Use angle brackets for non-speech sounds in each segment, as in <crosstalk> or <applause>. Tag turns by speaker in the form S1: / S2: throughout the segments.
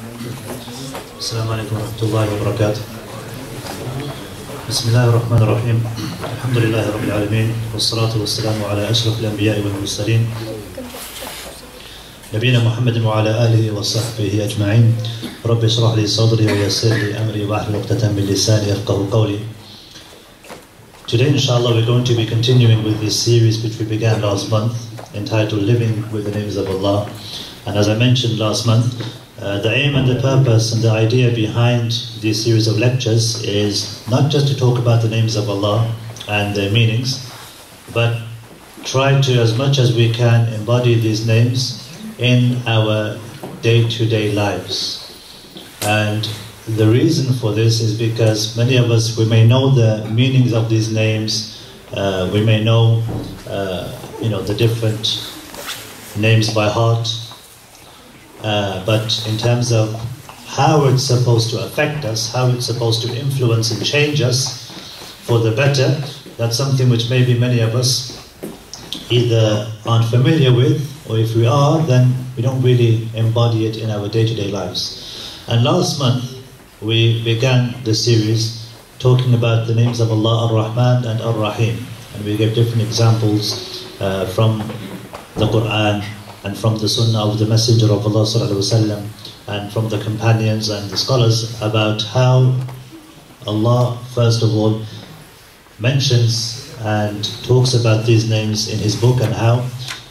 S1: السلام عليكم ورحمة الله وبركاته. بسم الله الرحمن الرحيم. الحمد لله رب العالمين والصلاة والسلام على أشرف الأنبياء والمرسلين. نبينا محمد وعلى آله وصحبه أجمعين. رب اشرح لي صدري ويسر لي أمري واحلل عقدة من لساني يفقه قولي. Today, inshallah, we're going to be continuing with this series which we began last month entitled Living with the Names of Allah. And as I mentioned last month, uh, the aim and the purpose and the idea behind this series of lectures is not just to talk about the names of Allah and their meanings, but try to, as much as we can, embody these names in our day to day lives. And the reason for this is because many of us, we may know the meanings of these names, uh, we may know, uh, you know, the different names by heart, uh, but in terms of how it's supposed to affect us, how it's supposed to influence and change us for the better, that's something which maybe many of us either aren't familiar with, or if we are, then we don't really embody it in our day to day lives. And last month, we began the series talking about the names of Allah Ar-Rahman and Ar-Rahim. And we gave different examples uh, from the Quran and from the Sunnah of the Messenger of Allah وسلم, and from the companions and the scholars about how Allah, first of all, mentions and talks about these names in His book and how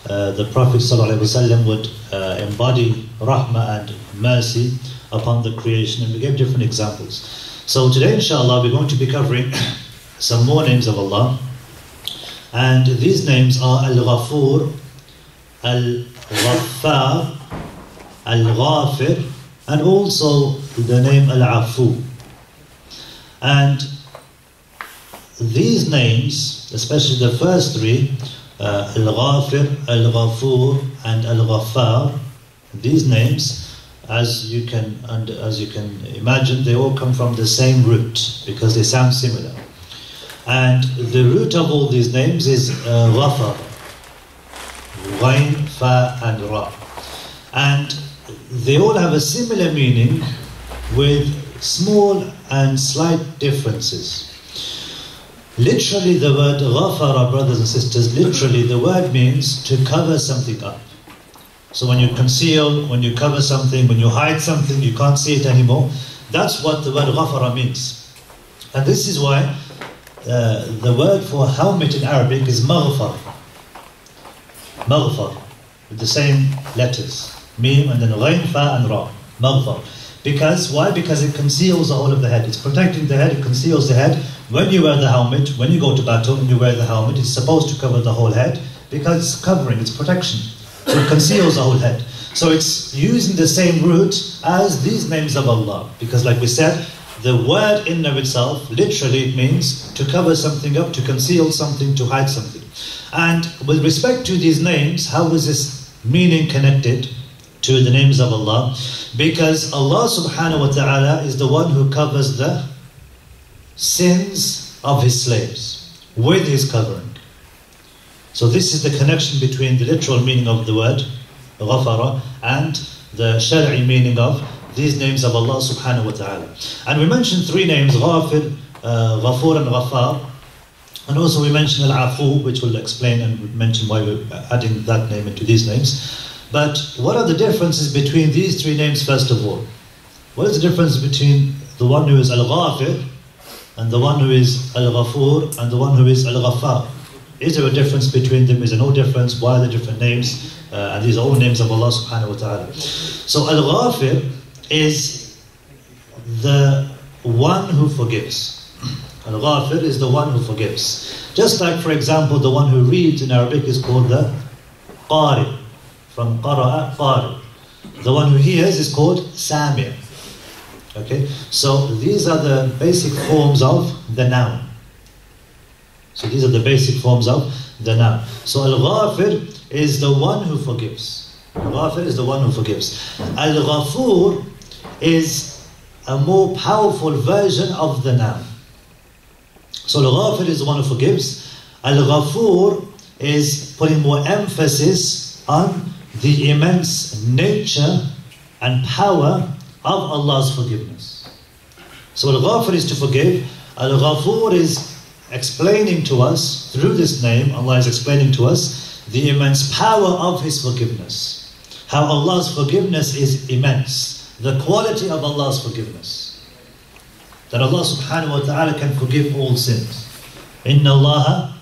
S1: uh, the Prophet ﷺ would uh, embody rahmah and mercy upon the creation, and we gave different examples. So today, inshallah, we're going to be covering <coughs> some more names of Allah, and these names are Al Ghafur, Al Ghaffar, Al Ghafir, and also the name Al Afu. And these names, especially the first three, uh, Al Ghafir, Al Ghafur, and Al Ghaffar, these names as you can and as you can imagine, they all come from the same root because they sound similar. And the root of all these names is uh, Ghafar, Ghain, Fa, and Ra. And they all have a similar meaning with small and slight differences. Literally, the word Ghafara, brothers and sisters, literally, the word means to cover something up. So when you conceal, when you cover something, when you hide something, you can't see it anymore. That's what the word ghafara means. And this is why uh, the word for helmet in Arabic is maghfar. Maghfar, with the same letters. Mim and then ghain, fa and ra. Maghfar. Because, why? Because it conceals the whole of the head. It's protecting the head, it conceals the head. When you wear the helmet, when you go to battle and you wear the helmet, it's supposed to cover the whole head because it's covering, it's protection. So it conceals the whole head. So it's using the same root as these names of Allah. Because like we said, the word in of itself, literally it means to cover something up, to conceal something, to hide something. And with respect to these names, how is this meaning connected to the names of Allah? Because Allah subhanahu wa ta'ala is the one who covers the sins of his slaves with his covering. So this is the connection between the literal meaning of the word ghafara and the shari'i meaning of these names of Allah subhanahu wa ta'ala. And we mentioned three names, Ghafir, uh, Ghafur and Ghafar. And also we mentioned Al-Afu, which we'll explain and mention why we're adding that name into these names. But what are the differences between these three names first of all? What is the difference between the one who is Al-Ghafir and the one who is Al-Ghafur and the one who is Al-Ghaffar? Is there a difference between them? Is there no difference? Why are the different names? Uh, and these are all names of Allah subhanahu wa ta'ala. So Al-Ghafir is the one who forgives. Al-Ghafir is the one who forgives. Just like, for example, the one who reads in Arabic is called the Qari, from Qara'a, Qari. The one who hears is called Sami'. Okay, so these are the basic forms of the noun. So these are the basic forms of the noun. So Al-Ghafir is the one who forgives. Al-Ghafir is the one who forgives. Al-Ghafur is a more powerful version of the noun. So Al-Ghafir is the one who forgives. Al-Ghafur is putting more emphasis on the immense nature and power of Allah's forgiveness. So Al-Ghafir is to forgive. Al-Ghafur is explaining to us, through this name, Allah is explaining to us the immense power of His forgiveness. How Allah's forgiveness is immense The quality of Allah's forgiveness. That Allah subhanahu wa ta'ala can forgive all sins. إِنَّ اللَّهَ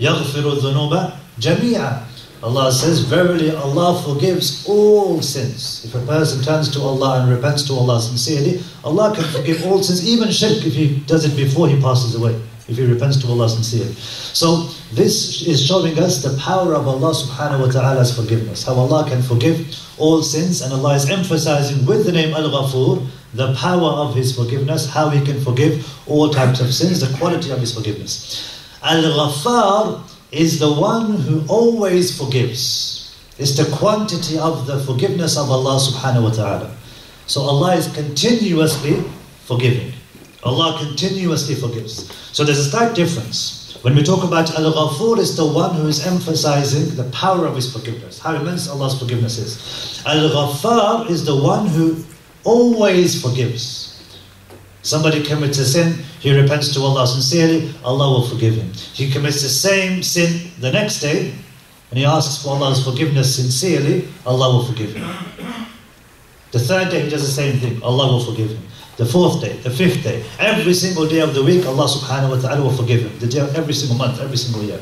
S1: يَغْفِرُ الذُّنُوبَ جَمِيعًا Allah says, Verily Allah forgives all sins. If a person turns to Allah and repents to Allah sincerely, Allah can forgive all sins, even shirk if he does it before he passes away, if he repents to Allah sincerely. So this is showing us the power of Allah subhanahu wa ta'ala's forgiveness. How Allah can forgive all sins, and Allah is emphasizing with the name Al-Ghafur the power of His forgiveness, how He can forgive all types of sins, the quality of His forgiveness. Al-Ghaffar is the one who always forgives. It's the quantity of the forgiveness of Allah subhanahu wa ta'ala. So Allah is continuously forgiving. Allah continuously forgives. So there's a slight difference. When we talk about Al Ghafur, is the one who is emphasizing the power of His forgiveness, how immense Allah's forgiveness is. Al Ghaffar is the one who always forgives. Somebody commits a sin, he repents to Allah sincerely, Allah will forgive him. He commits the same sin the next day, and he asks for Allah's forgiveness sincerely, Allah will forgive him. The third day, he does the same thing, Allah will forgive him. The fourth day, the fifth day, every single day of the week, Allah subhanahu wa ta'ala will forgive him. The day, every single month, every single year.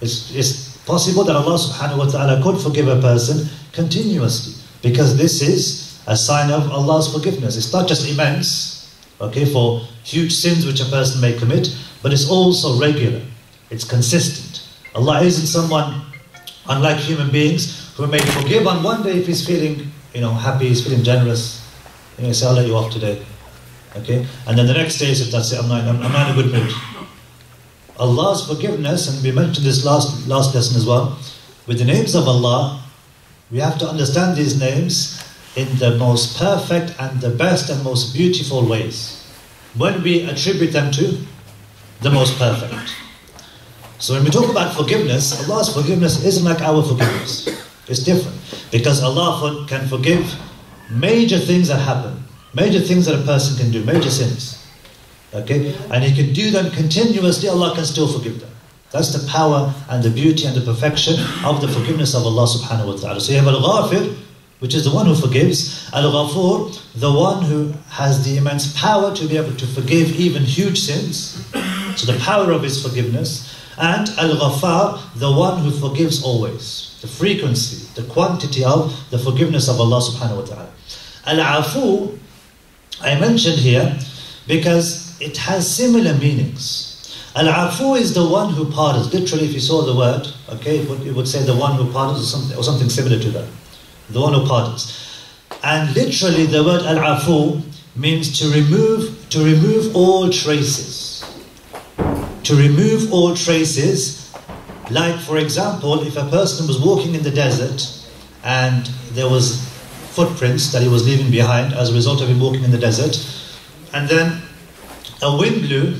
S1: It's, it's possible that Allah subhanahu wa ta'ala could forgive a person continuously because this is a sign of Allah's forgiveness. It's not just immense, okay, for huge sins which a person may commit, but it's also regular. It's consistent. Allah isn't someone, unlike human beings, who may forgive on one day if he's feeling, you know, happy, he's feeling generous. Know, say, I'll let you off today. Okay? And then the next day says, that's it, I'm not, I'm, I'm not in a good mood. Allah's forgiveness, and we mentioned this last, last lesson as well, with the names of Allah, we have to understand these names in the most perfect and the best and most beautiful ways when we attribute them to the most perfect. So when we talk about forgiveness, Allah's forgiveness isn't like our forgiveness. It's different because Allah can forgive major things that happen, major things that a person can do, major sins. Okay? And He can do them continuously, Allah can still forgive them. That's the power and the beauty and the perfection of the forgiveness of Allah subhanahu wa ta'ala. So you have Al-Ghafir, which is the one who forgives. Al-Ghafur, the one who has the immense power to be able to forgive even huge sins. So the power of his forgiveness. And Al-Ghaffar, the one who forgives always. The frequency, the quantity of the forgiveness of Allah subhanahu wa ta'ala. Al-Afu, I mentioned here because it has similar meanings. Al-Afu is the one who pardons. Literally, if you saw the word, okay, it would, it would say the one who pardons or something, or something similar to that the one who pardons. And literally the word al-afu means to remove, to remove all traces. To remove all traces, like for example, if a person was walking in the desert and there was footprints that he was leaving behind as a result of him walking in the desert, and then a wind blew,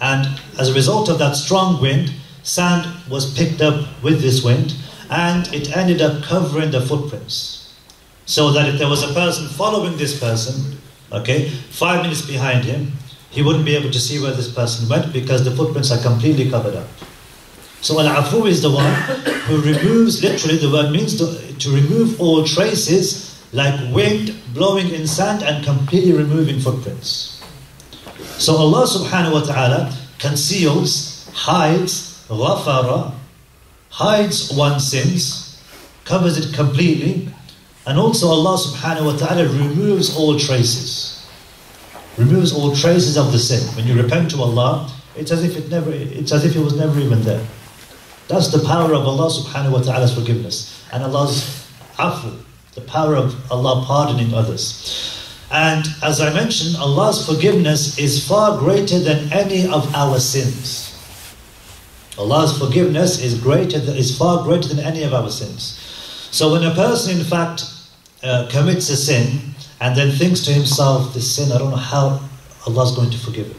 S1: and as a result of that strong wind, sand was picked up with this wind, and it ended up covering the footprints. So that if there was a person following this person, okay, five minutes behind him, he wouldn't be able to see where this person went because the footprints are completely covered up. So Al-Afu is the one who removes, literally the word means to, to remove all traces like wind blowing in sand and completely removing footprints. So Allah subhanahu wa ta'ala conceals, hides, ghafara, hides one's sins, covers it completely, and also Allah subhanahu wa ta'ala removes all traces. Removes all traces of the sin. When you repent to Allah, it's as if it never it's as if it was never even there. That's the power of Allah subhanahu wa ta'ala's forgiveness. And Allah's afu, the power of Allah pardoning others. And as I mentioned, Allah's forgiveness is far greater than any of our sins. Allah's forgiveness is greater, is far greater than any of our sins. So when a person, in fact, uh, commits a sin and then thinks to himself, "This sin, I don't know how Allah's going to forgive it.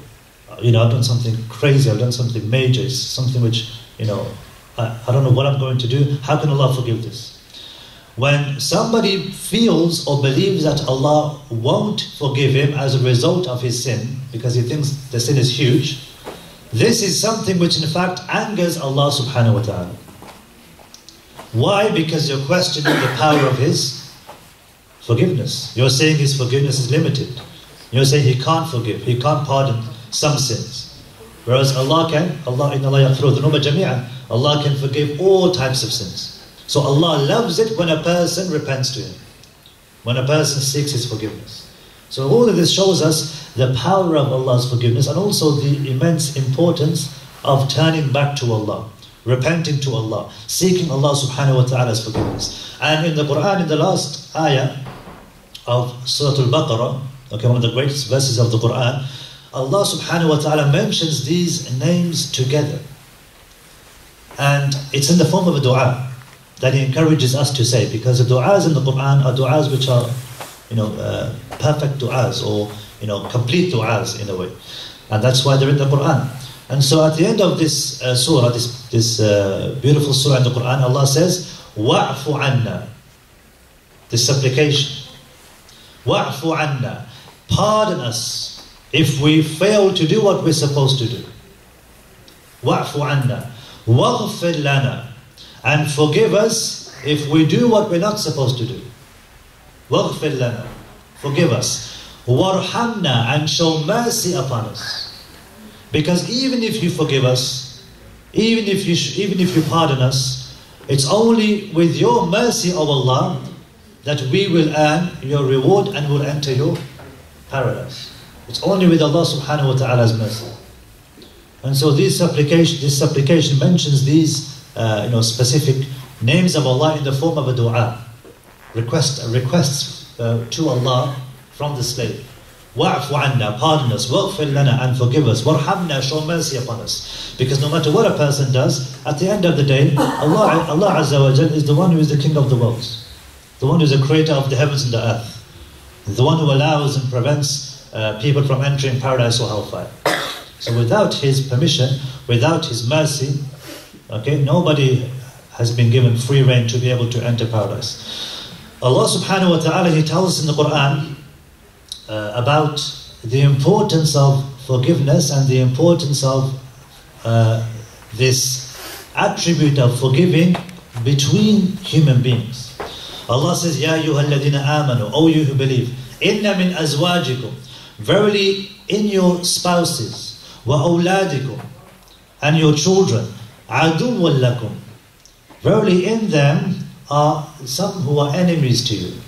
S1: You know, I've done something crazy. I've done something major. It's something which, you know, I, I don't know what I'm going to do. How can Allah forgive this?" when somebody feels or believes that Allah won't forgive him as a result of his sin, because he thinks the sin is huge, this is something which in fact angers Allah subhanahu wa ta'ala. Why? Because you're questioning the power of his forgiveness. You're saying his forgiveness is limited. You're saying he can't forgive, he can't pardon some sins. Whereas Allah can, Allah inna Allah jami'an. Allah can forgive all types of sins. So Allah loves it when a person repents to Him, when a person seeks His forgiveness. So all of this shows us the power of Allah's forgiveness and also the immense importance of turning back to Allah, repenting to Allah, seeking Allah subhanahu wa ta'ala's forgiveness. And in the Quran, in the last ayah of Surah Al-Baqarah, okay, one of the greatest verses of the Quran, Allah subhanahu wa ta'ala mentions these names together. And it's in the form of a dua that he encourages us to say because the du'as in the Quran are du'as which are you know uh, perfect du'as or you know complete du'as in a way. And that's why they're in the Quran. And so at the end of this uh, surah this, this uh, beautiful surah in the Quran Allah says anna. This supplication. Anna. Pardon us if we fail to do what we're supposed to do wa'fu anna waghfir lana and forgive us if we do what we're not supposed to do. وَاغْفِرْ لَنَا Forgive us. وَارْحَمْنَا And show mercy upon us. Because even if you forgive us, even if you, even if you pardon us, it's only with your mercy of Allah that we will earn your reward and will enter your paradise. It's only with Allah subhanahu wa ta'ala's mercy. And so this supplication, this supplication mentions these uh, you know, specific names of Allah in the form of a dua. Request, requests uh, to Allah from the slave. Wa'fu anna, pardon us, waghfir lana, and forgive us, warhamna, show mercy upon us. Because no matter what a person does, at the end of the day, Allah, Allah Azza wa Jal is the one who is the king of the worlds, the one who is the creator of the heavens and the earth, the one who allows and prevents uh, people from entering paradise or hellfire. So without his permission, without his mercy, Okay, nobody has been given free reign to be able to enter paradise. Allah subhanahu wa ta'ala, He tells us in the Quran uh, about the importance of forgiveness and the importance of uh, this attribute of forgiving between human beings. Allah says, Ya ayyuhalladhina amanu, O you who believe, inna min azwajikum, verily in your spouses, wa awladikum, and your children, عَدُوٌّ لَكُمْ Verily in them are some who are enemies to you.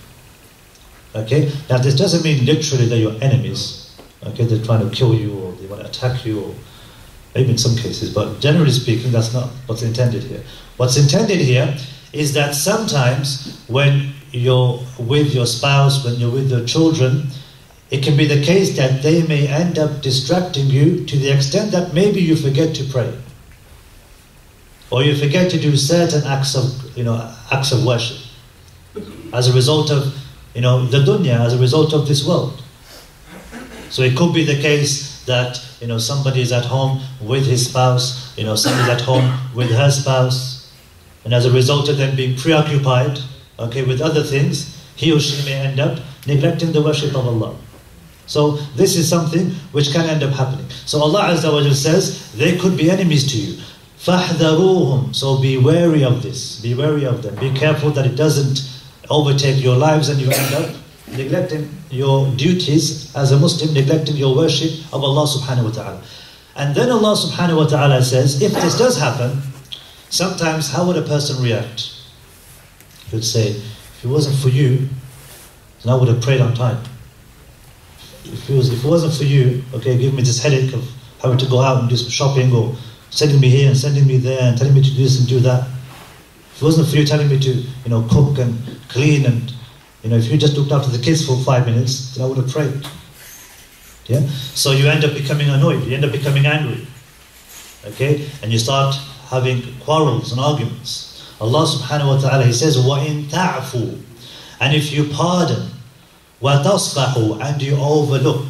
S1: Okay? Now this doesn't mean literally that you're enemies. Okay, they're trying to kill you or they want to attack you or maybe in some cases, but generally speaking, that's not what's intended here. What's intended here is that sometimes when you're with your spouse, when you're with your children, it can be the case that they may end up distracting you to the extent that maybe you forget to pray or you forget to do certain acts of, you know, acts of worship as a result of, you know, the dunya, as a result of this world. So it could be the case that, you know, somebody is at home with his spouse, you know, somebody's at home with her spouse, and as a result of them being preoccupied, okay, with other things, he or she may end up neglecting the worship of Allah. So this is something which can end up happening. So Allah Azza wa says, they could be enemies to you. فَاحْذَرُوهُمْ So be wary of this. Be wary of them. Be careful that it doesn't overtake your lives and you end up neglecting your duties as a Muslim, neglecting your worship of Allah subhanahu wa ta'ala. And then Allah subhanahu wa ta'ala says, if this does happen, sometimes how would a person react? He would say, if it wasn't for you, then I would have prayed on time. If it, was, if it wasn't for you, okay, give me this headache of having to go out and do some shopping or sending me here and sending me there and telling me to do this and do that. If it wasn't for you telling me to, you know, cook and clean and, you know, if you just looked after the kids for five minutes, then I would have prayed. Yeah? So you end up becoming annoyed, you end up becoming angry. Okay? And you start having quarrels and arguments. Allah subhanahu wa ta'ala, He says, وَإِن تَعْفُوا And if you pardon, وَتَصْفَحُوا And you overlook,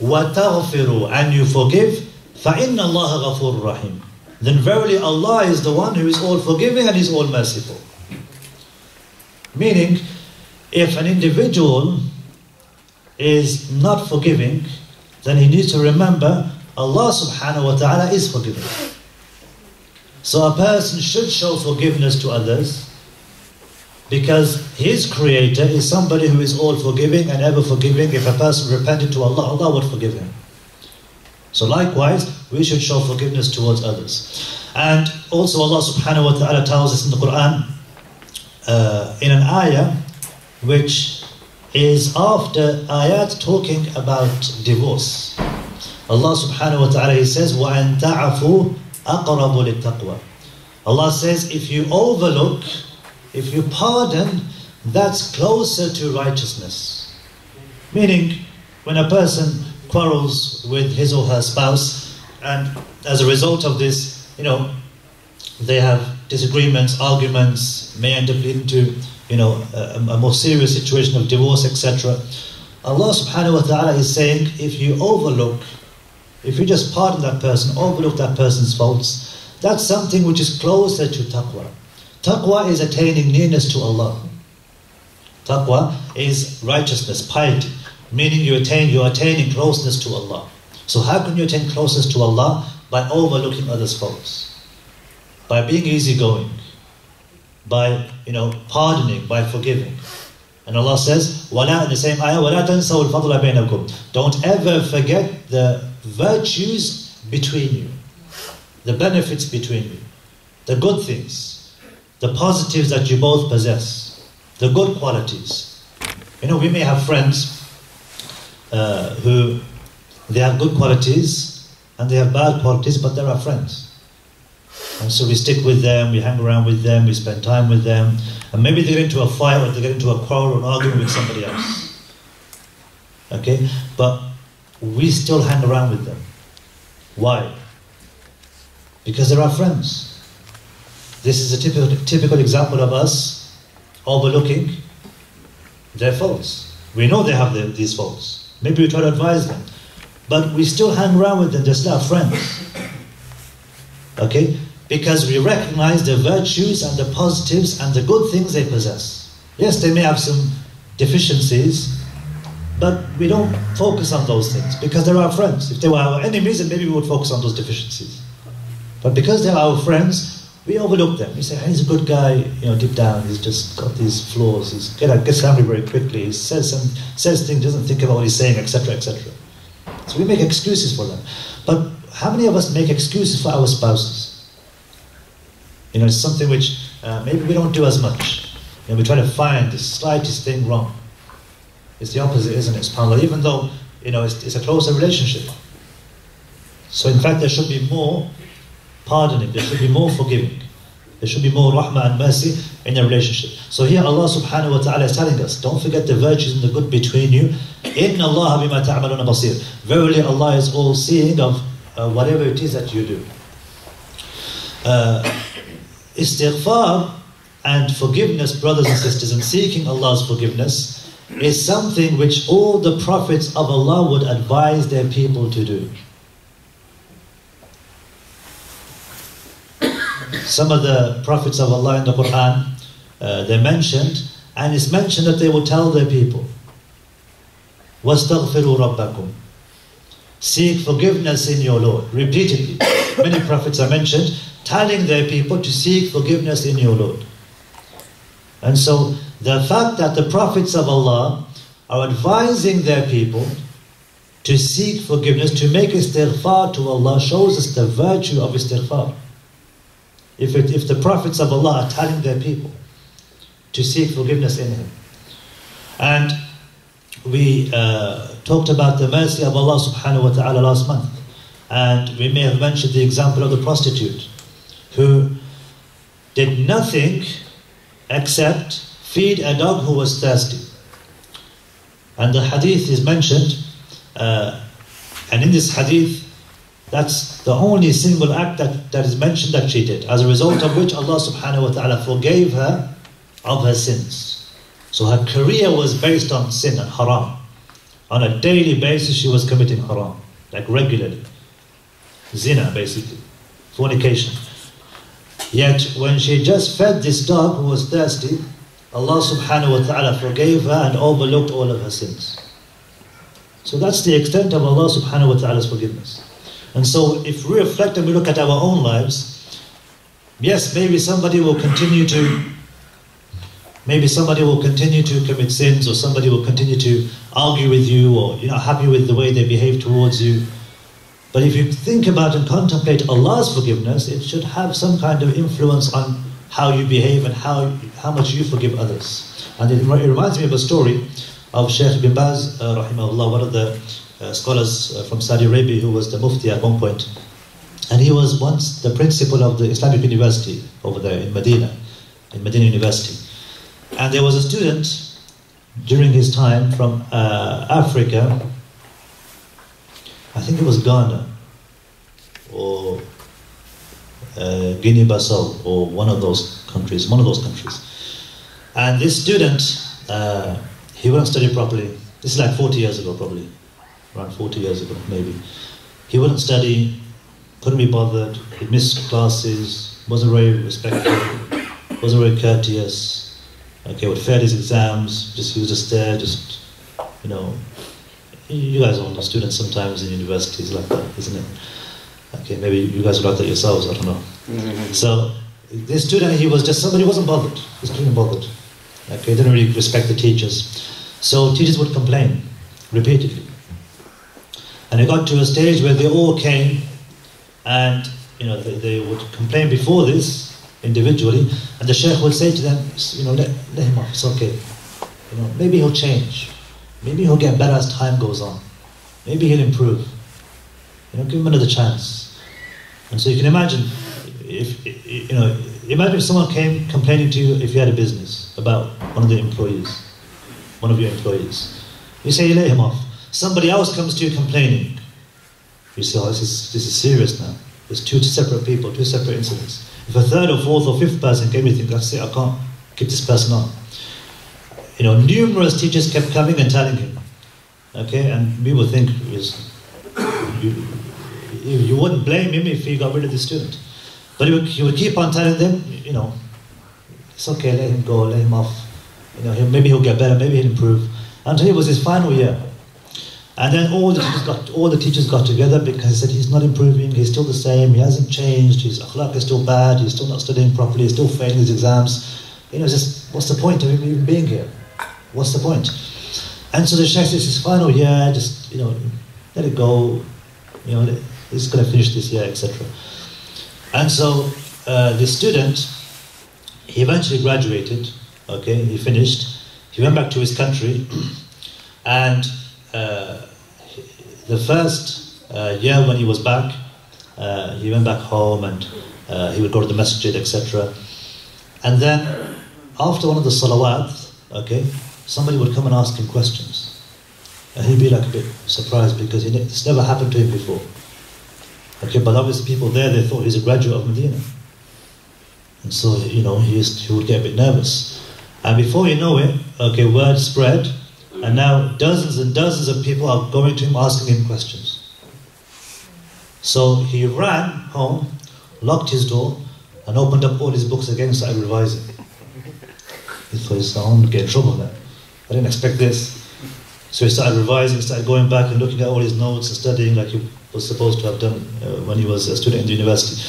S1: وَتَغْفِرُوا And you forgive, فَإِنَّ اللَّهَ غَفُورٌ رَحِيمٌ Then verily Allah is the one who is all forgiving and is all merciful. Meaning, if an individual is not forgiving, then he needs to remember Allah subhanahu wa ta'ala is forgiving. So a person should show forgiveness to others because his creator is somebody who is all forgiving and ever forgiving. If a person repented to Allah, Allah would forgive him. So likewise, we should show forgiveness towards others. And also Allah subhanahu wa ta'ala tells us in the Quran, uh, in an ayah, which is after ayat talking about divorce. Allah subhanahu wa ta'ala, He says, وَأَن تَعَفُوا أَقْرَبُ لِلتَّقْوَى Allah says, if you overlook, if you pardon, that's closer to righteousness. Meaning, when a person quarrels with his or her spouse, and as a result of this, you know, they have disagreements, arguments, may end up leading to, you know, a, a more serious situation of divorce, etc. Allah subhanahu wa ta'ala is saying, if you overlook, if you just pardon that person, overlook that person's faults, that's something which is closer to taqwa. Taqwa is attaining nearness to Allah. Taqwa is righteousness, piety meaning you attain, you're attaining closeness to Allah. So how can you attain closeness to Allah? By overlooking others' faults, by being easygoing, by you know pardoning, by forgiving. And Allah says, "Wala" in the same ayah, "Wala tansaw al-fadla. Don't ever forget the virtues between you, the benefits between you, the good things, the positives that you both possess, the good qualities. You know, we may have friends uh, who they have good qualities and they have bad qualities, but they're our friends. And so we stick with them, we hang around with them, we spend time with them, and maybe they get into a fight or they get into a quarrel or an argument with somebody else. Okay? But we still hang around with them. Why? Because they're our friends. This is a typical, typical example of us overlooking their faults. We know they have the, these faults. Maybe we try to advise them. But we still hang around with them, they're still our friends. Okay? Because we recognize the virtues and the positives and the good things they possess. Yes, they may have some deficiencies, but we don't focus on those things because they're our friends. If they were our enemies, then maybe we would focus on those deficiencies. But because they're our friends, we overlook them. We say, hey, he's a good guy, you know, deep down, he's just got these flaws. He's get, gets angry very quickly. He says some, says things, doesn't think about what he's saying, etc., etc. So we make excuses for them. But how many of us make excuses for our spouses? You know, it's something which uh, maybe we don't do as much. You know, we try to find the slightest thing wrong. It's the opposite, isn't it? SubhanAllah, even though, you know, it's, it's a closer relationship. So in fact, there should be more pardoning, there should be more forgiving. There should be more rahmah and mercy in your relationship. So here Allah subhanahu wa ta'ala is telling us, don't forget the virtues and the good between you. Inna Allah bima ta'amaluna basir. Verily Allah is all seeing of uh, whatever it is that you do. Uh, istighfar and forgiveness, brothers and sisters, and seeking Allah's forgiveness is something which all the prophets of Allah would advise their people to do. some of the prophets of Allah in the Quran, uh, they mentioned, and it's mentioned that they will tell their people, وَاسْتَغْفِرُوا رَبَّكُمْ Seek forgiveness in your Lord. Repeatedly. Many prophets are mentioned telling their people to seek forgiveness in your Lord. And so the fact that the prophets of Allah are advising their people to seek forgiveness, to make istighfar to Allah, shows us the virtue of istighfar if, it, if the prophets of Allah are telling their people to seek forgiveness in Him. And we uh, talked about the mercy of Allah subhanahu wa ta'ala last month. And we may have mentioned the example of the prostitute who did nothing except feed a dog who was thirsty. And the hadith is mentioned, uh, and in this hadith, that's the only single act that, that is mentioned that she did, as a result of which Allah subhanahu wa ta'ala forgave her of her sins. So her career was based on sin and haram. On a daily basis, she was committing haram, like regularly. Zina, basically. Fornication. Yet, when she just fed this dog who was thirsty, Allah subhanahu wa ta'ala forgave her and overlooked all of her sins. So that's the extent of Allah subhanahu wa ta'ala's forgiveness. And so if we reflect and we look at our own lives, yes, maybe somebody will continue to maybe somebody will continue to commit sins or somebody will continue to argue with you or you're not happy with the way they behave towards you. But if you think about and contemplate Allah's forgiveness, it should have some kind of influence on how you behave and how, how much you forgive others. And it, it reminds me of a story of Sheikh bin Baz, uh, rahimahullah, one of the scholars uh, from Saudi Arabia who was the mufti at one point. And he was once the principal of the Islamic University over there in Medina, in Medina University. And there was a student during his time from uh, Africa, I think it was Ghana or uh, Guinea-Bissau or one of those countries, one of those countries. And this student, uh, he wouldn't study properly. This is like 40 years ago, probably, around 40 years ago, maybe. He wouldn't study, couldn't be bothered, he missed classes, wasn't very respectful, wasn't very courteous, okay, would fail his exams, just he was just there, just, you know, you guys all know students sometimes in universities like that, isn't it? Okay, maybe you guys would like that yourselves, I don't know. Mm-hmm. So, this student, he was just somebody who wasn't bothered. This student bothered. Okay, didn't really respect the teachers. So teachers would complain repeatedly. And it got to a stage where they all came and you know they, they would complain before this individually, and the sheikh would say to them, you know, let, let him off, it's okay. You know, maybe he'll change. Maybe he'll get better as time goes on. Maybe he'll improve. You know, give him another chance. And so you can imagine if you know, imagine if someone came complaining to you if you had a business about one of the employees, one of your employees. You say you let him off. Somebody else comes to you complaining. You say, oh, this is this is serious now. There's two separate people, two separate incidents. If a third or fourth or fifth person came, you think, that's it, I can't keep this person on. You know, numerous teachers kept coming and telling him. Okay, and we would think you, you wouldn't blame him if he got rid of the student. But he would, he would keep on telling them, you know, it's okay, let him go, let him off. You know, he'll, maybe he'll get better, maybe he'll improve. Until it was his final year. And then all the teachers got all the teachers got together because he said he's not improving, he's still the same, he hasn't changed, his akhlaq is still bad, he's still not studying properly, he's still failing his exams. You know, just what's the point of him even being here? What's the point? And so the sheikh says his final year, just you know, let it go, you know, he's gonna finish this year, etc. And so uh, the student, he eventually graduated, okay, he finished, he went back to his country, <clears throat> and uh, the first uh, year when he was back, uh, he went back home and uh, he would go to the masjid, etc. And then after one of the salawat, okay, somebody would come and ask him questions. And he'd be like a bit surprised because it's never happened to him before. Okay, but obviously people there, they thought he's a graduate of Medina. And so, you know, he, used, he would get a bit nervous. And before you know it, okay, word spread, and now dozens and dozens of people are going to him asking him questions. So he ran home, locked his door, and opened up all his books again and started revising. He thought, I want to get in trouble now. I didn't expect this. So he started revising, started going back and looking at all his notes and studying like he was supposed to have done uh, when he was a student in the university.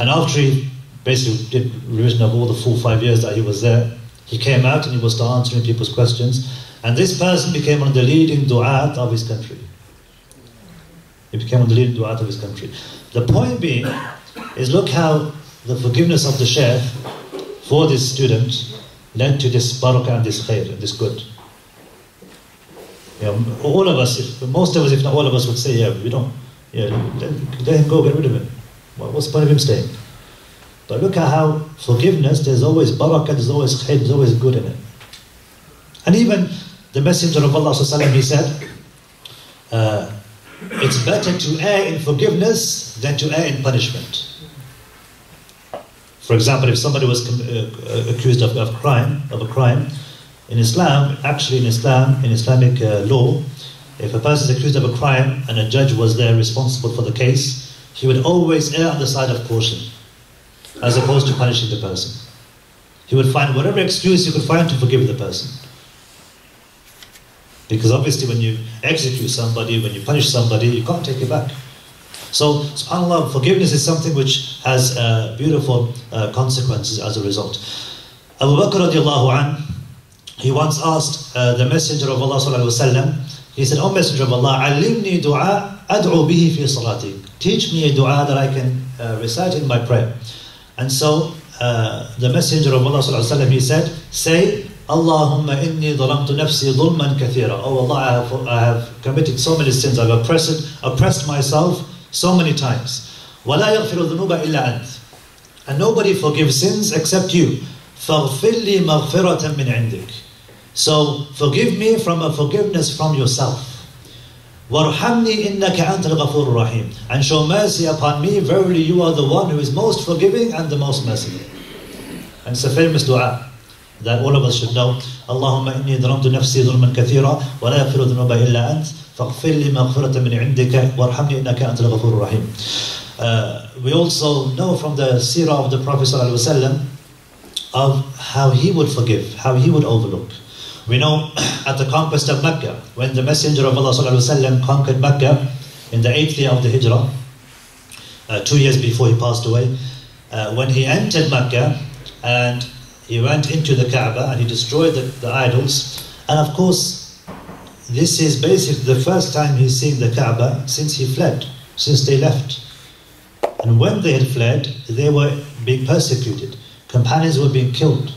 S1: And after he basically did revision of all the full five years that he was there, he came out and he was answering people's questions. And this person became one of the leading du'at of his country. He became one of the leading du'at of his country. The point being is look how the forgiveness of the Shaykh for this student led to this barakah and this khair, and this good. You know, all of us, if, most of us, if not all of us, would say, yeah, we don't, yeah, let, let him go, get rid of him. What's the point of him staying? But look at how forgiveness, there's always barakah, there's always khair, there's always good in it. And even the Messenger of Allah he said, uh, it's better to err in forgiveness than to err in punishment. For example, if somebody was uh, accused of, of crime, of a crime, in Islam, actually in Islam, in Islamic uh, law, if a person is accused of a crime and a judge was there responsible for the case, he would always err on the side of caution, as opposed to punishing the person. He would find whatever excuse he could find to forgive the person. Because obviously, when you execute somebody, when you punish somebody, you can't take it back. So, subhanAllah, forgiveness is something which has uh, beautiful uh, consequences as a result. Abu Bakr radiallahu an, he once asked uh, the Messenger of Allah sallallahu wasallam, he said, O Messenger of Allah, alimni dua ad'u bihi fi salati. Teach me a dua that I can uh, recite in my prayer. And so, uh, the Messenger of Allah sallallahu wasallam, he said, say, Allahumma inni dhalamtu nafsi dhulman kathira. Oh Allah, I have, I have committed so many sins. I've oppressed, oppressed myself so many times. وَلَا يَغْفِرُ الذُّنُوبَ إِلَّا أَنْتَ And nobody forgives sins except you. فَاغْفِرْ لِي مَغْفِرَةً مِنْ عِنْدِكَ So forgive me from a forgiveness from yourself. وَارْحَمْنِي إِنَّكَ أَنْتَ الْغَفُورُ الرَّحِيمُ And show mercy upon me. Verily you are the one who is most forgiving and the most merciful. And it's a famous dua that all of us should know. Allahumma inni nafsi dhulman kathira wa la yaghfiru dhunuba illa ant faghfir li min indika warhamni innaka antal ghafurur rahim. Uh, we also know from the seerah of the Prophet ﷺ of how he would forgive, how he would overlook. We know <clears throat> at the conquest of Mecca, when the Messenger of Allah conquered Mecca in the eighth year of the Hijrah, uh, two years before he passed away, uh, when he entered Mecca and he went into the Kaaba and he destroyed the, the idols. And of course, this is basically the first time he's seen the Kaaba since he fled, since they left. And when they had fled, they were being persecuted. Companions were being killed.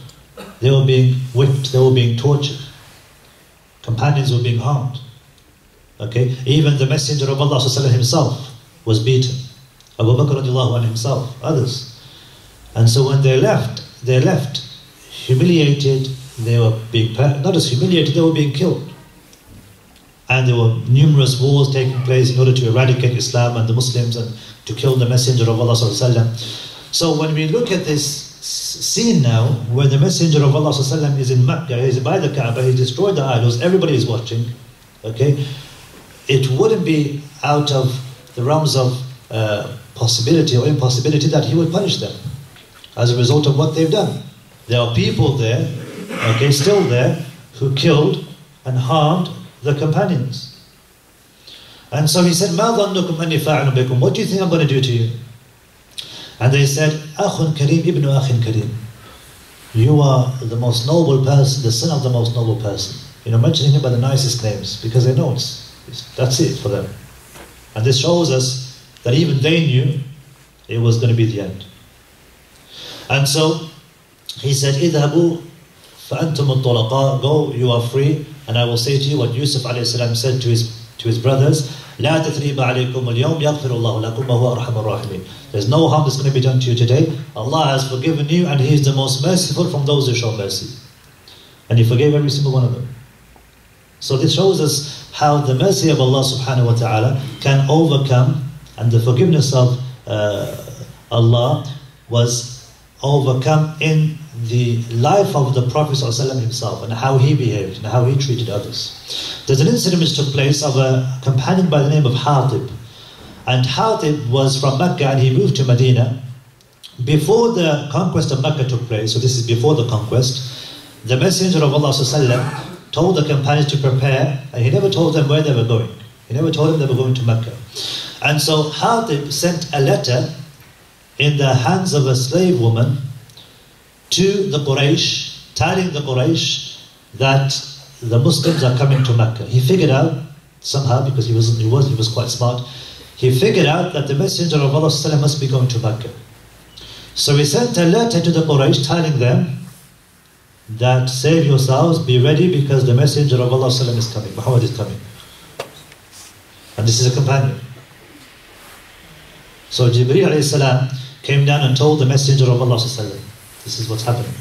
S1: They were being whipped. They were being tortured. Companions were being harmed. Okay? Even the Messenger of Allah himself was beaten. Abu Bakr himself, others. And so when they left, they left humiliated, they were being, not just humiliated, they were being killed. And there were numerous wars taking place in order to eradicate Islam and the Muslims and to kill the Messenger of Allah. So when we look at this scene now, where the Messenger of Allah is in Mecca, he's by the Kaaba, he destroyed the idols, everybody is watching, okay? It wouldn't be out of the realms of uh, possibility or impossibility that he would punish them as a result of what they've done. There are people there, okay, still there, who killed and harmed the companions. And so he said, مَا ظَنُّكُمْ أَنِّي فَاعِلٌ بِكُمْ What do you think I'm going to do to you? And they said, أَخٌ كَرِيمٌ ibn أَخٍ كَرِيمٌ You are the most noble person, the son of the most noble person. You know, mentioning him by the nicest names, because they know it's, it's that's it for them. And this shows us that even they knew it was going to be the end. And so he said, اذهبوا فأنتم الطلقاء Go, you are free. And I will say to you what Yusuf السلام, said to his, to his brothers, لا تثريب عليكم اليوم يغفر الله لكم وهو أرحم الراحمين. There's no harm that's going to be done to you today. Allah has forgiven you and He is the most merciful from those who show mercy. And He forgave every single one of them. So this shows us how the mercy of Allah subhanahu wa ta'ala can overcome and the forgiveness of uh, Allah was overcome in the life of the Prophet ﷺ himself and how he behaved and how he treated others. There's an incident which took place of a companion by the name of Hatib. And Hatib was from Mecca and he moved to Medina. Before the conquest of Mecca took place, so this is before the conquest, the Messenger of Allah ﷺ told the companions to prepare and he never told them where they were going. He never told them they were going to Mecca. And so Hatib sent a letter in the hands of a slave woman to the Quraysh, telling the Quraysh that the Muslims are coming to Mecca. He figured out somehow, because he was he was he was quite smart, he figured out that the Messenger of Allah must be going to Mecca. So he sent a letter to the Quraysh telling them that save yourselves, be ready because the Messenger of Allah is coming, Muhammad is coming. And this is a companion. So Jibreel came down and told the Messenger of Allah this is what's happening.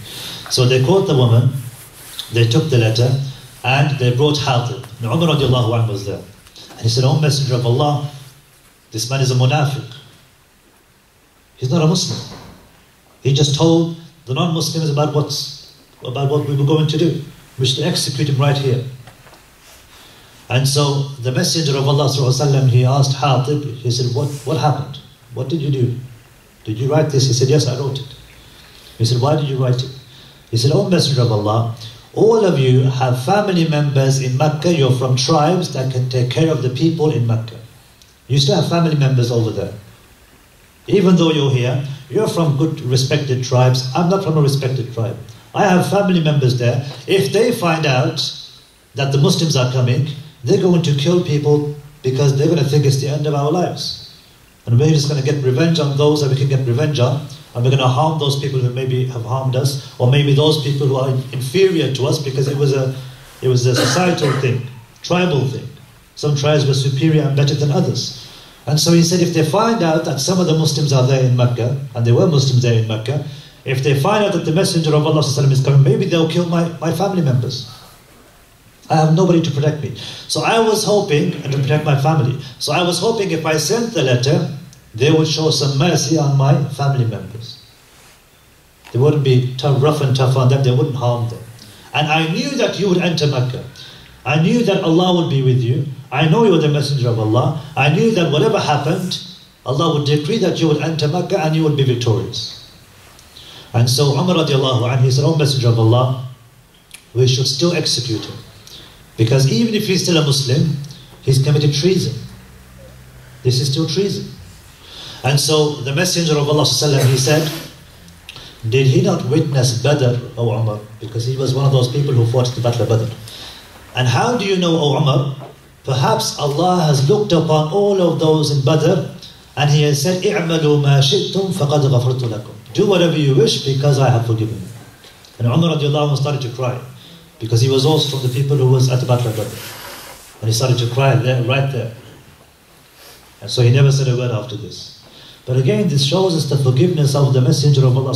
S1: So they caught the woman, they took the letter, and they brought Hatib. And Umar radiallahu was there. And he said, O Messenger of Allah, this man is a munafiq. He's not a Muslim. He just told the non-Muslims about what's about what we were going to do. We should execute him right here. And so the Messenger of Allah وسلم, he asked Hatib, he said, what, what happened? What did you do? Did you write this? He said, Yes, I wrote it. He said, Why did you write it? He said, O Messenger of Allah, all of you have family members in Mecca, you're from tribes that can take care of the people in Mecca. You still have family members over there. Even though you're here, you're from good respected tribes. I'm not from a respected tribe. I have family members there. If they find out that the Muslims are coming, they're going to kill people because they're going to think it's the end of our lives. And we're just going to get revenge on those that we can get revenge on. And we're going to harm those people who maybe have harmed us, or maybe those people who are inferior to us because it was a, it was a societal thing, tribal thing. Some tribes were superior and better than others. And so he said, if they find out that some of the Muslims are there in Mecca, and there were Muslims there in Mecca, if they find out that the Messenger of Allah is coming, maybe they'll kill my, my family members. I have nobody to protect me. So I was hoping, and to protect my family, so I was hoping if I sent the letter, they would show some mercy on my family members. They wouldn't be tough, rough and tough on them, they wouldn't harm them. And I knew that you would enter Mecca. I knew that Allah would be with you. I know you're the messenger of Allah. I knew that whatever happened, Allah would decree that you would enter Mecca and you would be victorious. And so Umar radiallahu anhu, he said, Oh Messenger of Allah, we should still execute him. Because even if he's still a Muslim, he's committed treason. This is still treason. And so the Messenger of Allah he said, Did he not witness Badr, O Umar? Because he was one of those people who fought the Battle of Badr. And how do you know, O Umar? Perhaps Allah has looked upon all of those in Badr and He has said, اعملوا ما شئتم فقد غفرت لكم. Do whatever you wish because I have forgiven you. And Umar radiallahu started to cry because he was also from the people who was at the Battle of Badr. And he started to cry there, right there. And so he never said a word after this. But again, this shows us the forgiveness of the Messenger of Allah.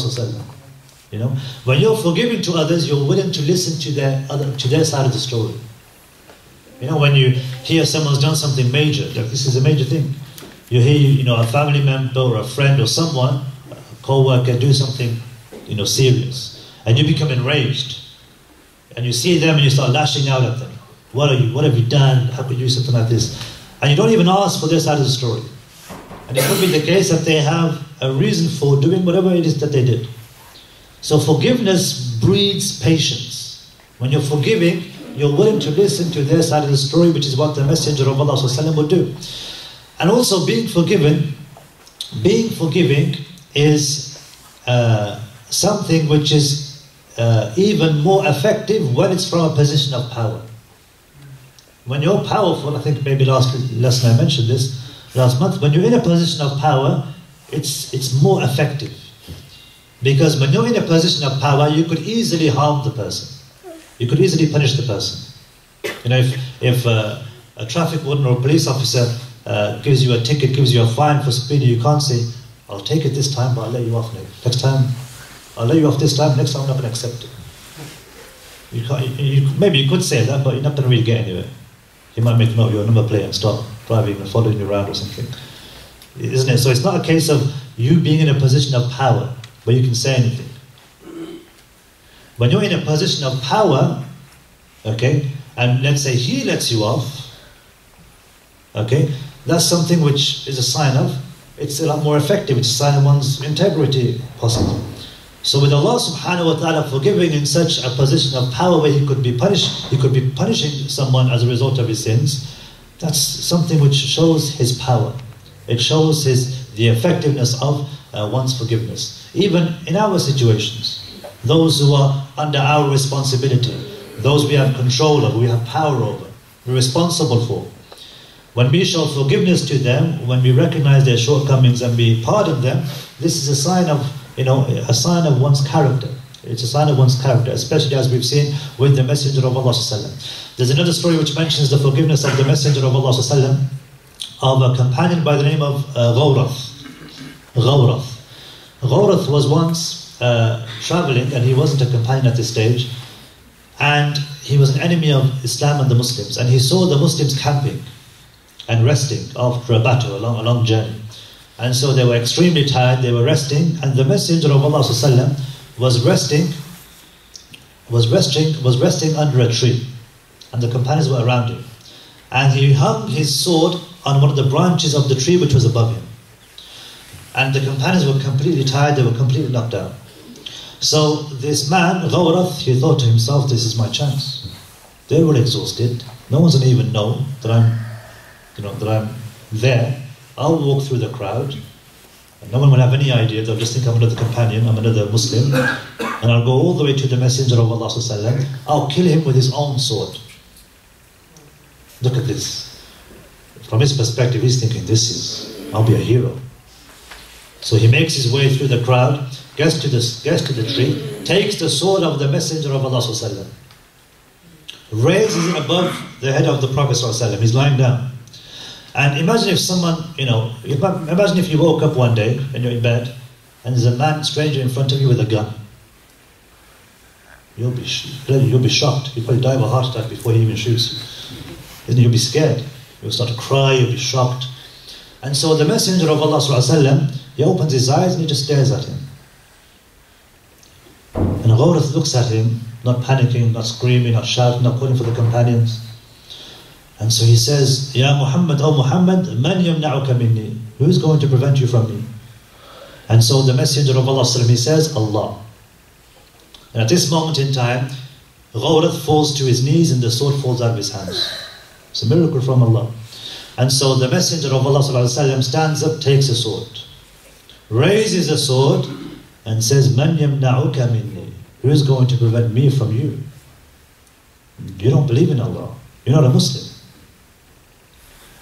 S1: You know, when you're forgiving to others, you're willing to listen to their other, to their side of the story. You know, when you hear someone's done something major, like this is a major thing. You hear, you know, a family member or a friend or someone, a co-worker do something, you know, serious, and you become enraged, and you see them and you start lashing out at them. What are you? What have you done? How could you do something like this? And you don't even ask for their side of the story. And it could be the case that they have a reason for doing whatever it is that they did. So forgiveness breeds patience. When you're forgiving, you're willing to listen to their side of the story, which is what the Messenger of Allah would do. And also being forgiven, being forgiving is uh, something which is uh, even more effective when it's from a position of power. When you're powerful, I think maybe last lesson I mentioned this last month, when you're in a position of power, it's, it's more effective. Because when you're in a position of power, you could easily harm the person. You could easily punish the person. You know, if, if uh, a traffic warden or a police officer uh, gives you a ticket, gives you a fine for speeding, you can't say, I'll take it this time, but I'll let you off next time. I'll let you off this time, next time I'm not going to accept it. You can't, you, you, maybe you could say that, but you're not going to really get anywhere. He might make note of your number plate and start driving and following you around or something. Isn't it? So it's not a case of you being in a position of power where you can say anything. When you're in a position of power, okay, and let's say he lets you off, okay, that's something which is a sign of, it's a lot more effective, it's a sign of one's integrity, possible. So with Allah subhanahu wa ta'ala forgiving in such a position of power where he could be punished, he could be punishing someone as a result of his sins, that's something which shows his power. It shows his the effectiveness of uh, one's forgiveness. Even in our situations, those who are under our responsibility, those we have control of, we have power over, we're responsible for. When we show forgiveness to them, when we recognize their shortcomings and we pardon them, this is a sign of, you know, a sign of one's character. It's a sign of one's character, especially as we've seen with the Messenger of Allah. There's another story which mentions the forgiveness of the Messenger of Allah of a companion by the name of uh, Ghawrath. Ghawrath. Ghawrath was once uh, traveling, and he wasn't a companion at this stage, and he was an enemy of Islam and the Muslims, and he saw the Muslims camping and resting after a battle, a long, a long journey. And so they were extremely tired, they were resting, and the Messenger of Allah was resting, was resting, was resting under a tree, and the companions were around him. And he hung his sword on one of the branches of the tree which was above him. And the companions were completely tired, they were completely knocked down. So this man, Ghawrath, he thought to himself, this is my chance. They're all exhausted. No one's going to even know that I'm, you know, that I'm there. I'll walk through the crowd. And no one will have any idea. They'll just think I'm another companion, I'm another Muslim. And I'll go all the way to the Messenger of Allah. I'll kill him with his own sword. Look at this. From his perspective, he's thinking, this is, I'll be a hero. So he makes his way through the crowd, gets to the, gets to the tree, takes the sword of the Messenger of Allah raises it above the head of the Prophet He's lying down. And imagine if someone, you know, imagine if you woke up one day and you're in bed and there's a man, stranger in front of you with a gun. You'll be, you'll be shocked. You'll probably die of a heart attack before he even shoots you. And you'll be scared. You'll start to cry, you'll be shocked. And so the Messenger of Allah, وسلم, he opens his eyes and he just stares at him. And Ghawrath looks at him, not panicking, not screaming, not shouting, not calling for the companions. And so he says, Ya Muhammad, O Muhammad, man yamna'uka minni? Who is going to prevent you from me? And so the Messenger of Allah he says, Allah. And at this moment in time, Ghawrath falls to his knees and the sword falls out of his hands. It's a miracle from Allah. And so the Messenger of Allah stands up, takes a sword, raises a sword, and says, Man yamna'uka minni? Who is going to prevent me from you? You don't believe in Allah. You're not a Muslim.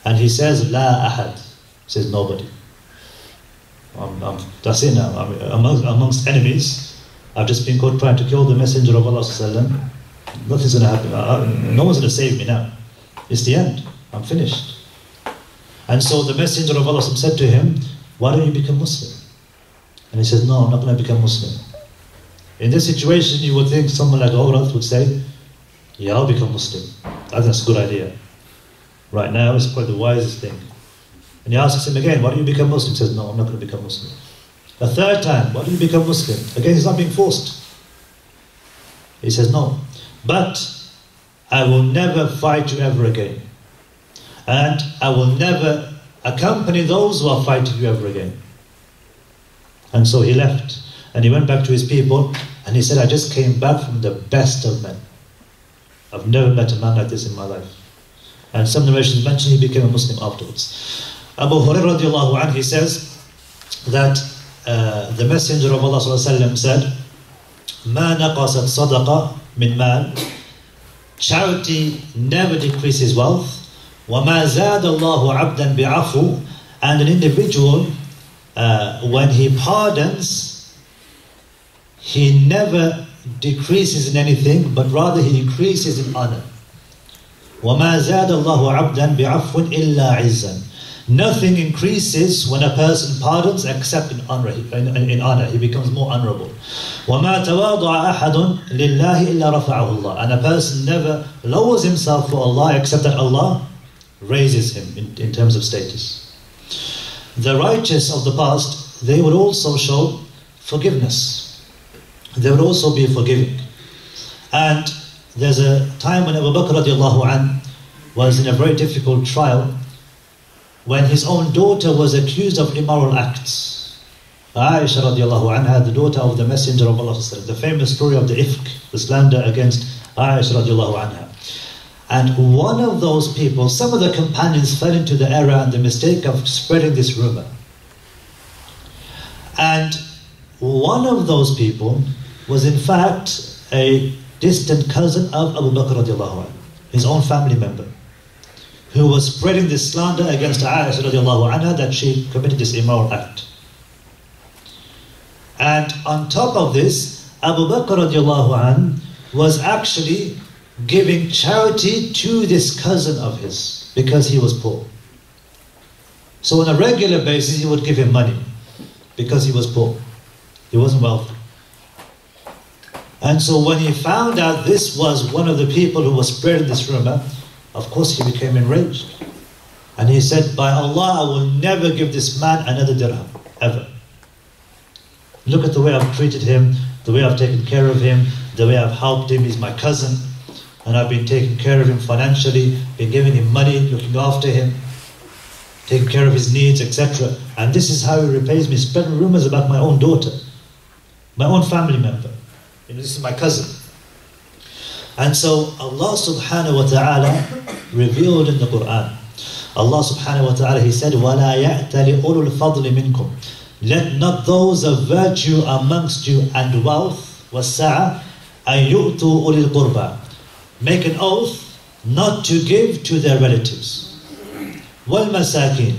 S1: And he says, La ahad. He says, nobody. I'm, I'm, that's it now. I'm, amongst, amongst enemies, I've just been caught trying to kill the Messenger of Allah. Nothing's going to happen. I, no one's going to save me now. It's the end. I'm finished. And so the Messenger of Allah said to him, Why don't you become Muslim? And he says, No, I'm not going to become Muslim. In this situation, you would think someone like Ghawrath would say, Yeah, I'll become Muslim. That's a good idea. Right now, it's probably the wisest thing. And he asks him again, Why don't you become Muslim? He says, No, I'm not going to become Muslim. A third time, Why don't you become Muslim? Again, he's not being forced. He says, No. But I will never fight you ever again. And I will never accompany those who are fighting you ever again. And so he left. And he went back to his people and he said, I just came back from the best of men. I've never met a man like this in my life. And some narrations mention he became a Muslim afterwards. Abu Hurairah radiallahu anh, he says that uh, the Messenger of Allah said, ما نقصت صدقة من مال Charity never decreases wealth. وما زاد الله عبدا بعفو And an individual, uh, when he pardons, he never decreases in anything, but rather he increases in honor. وَمَا زَادَ اللَّهُ عَبْدًا بِعَفْوٍ إِلَّا عِزًّا Nothing increases when a person pardons except in honor. In, in honor, he becomes more honorable. وَمَا تَوَاضَعَ أَحَدٌ لِلَّهِ إِلَّا رَفَعَهُ اللَّهِ And a person never lowers himself for Allah except that Allah raises him in, in terms of status. The righteous of the past, they would also show forgiveness they would also be forgiving. And there's a time when Abu Bakr radiallahu an was in a very difficult trial when his own daughter was accused of immoral acts. Aisha radiallahu anha, the daughter of the Messenger of Allah, the famous story of the ifk, the slander against Aisha radiallahu anha. And one of those people, some of the companions fell into the error and the mistake of spreading this rumor. And one of those people was in fact a distant cousin of Abu Bakr radiallahu anhu, his own family member, who was spreading this slander against Aisha anha that she committed this immoral act. And on top of this, Abu Bakr anhu was actually giving charity to this cousin of his because he was poor. So on a regular basis, he would give him money because he was poor. He wasn't wealthy. And so when he found out this was one of the people who was spreading this rumor, of course he became enraged. And he said, By Allah, I will never give this man another dirham, ever. Look at the way I've treated him, the way I've taken care of him, the way I've helped him. He's my cousin. And I've been taking care of him financially, been giving him money, looking after him, taking care of his needs, etc. And this is how he repays me, spreading rumors about my own daughter, my own family member. You know, this is my cousin. And so Allah subhanahu wa ta'ala revealed in the Quran. Allah subhanahu wa ta'ala, He said, وَلَا يَأْتَلِ أُولُو الْفَضْلِ مِنْكُمْ Let not those of virtue amongst you and wealth, وَالسَّعَةِ أَن يُؤْتُوا أُولِي الْقُرْبَى Make an oath not to give to their relatives. وَالْمَسَاكِينَ